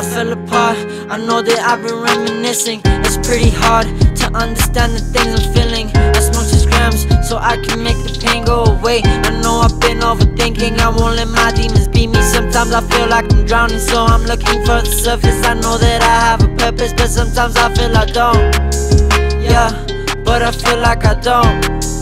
I fell apart. I know that I've been reminiscing. It's pretty hard to understand the things I'm feeling. I smoke just grams so I can make the pain go away. I know I've been overthinking, I won't let my demons beat me. Sometimes I feel like I'm drowning so I'm looking for the surface. I know that I have a purpose but sometimes I feel I don't. Yeah, but I feel like I don't.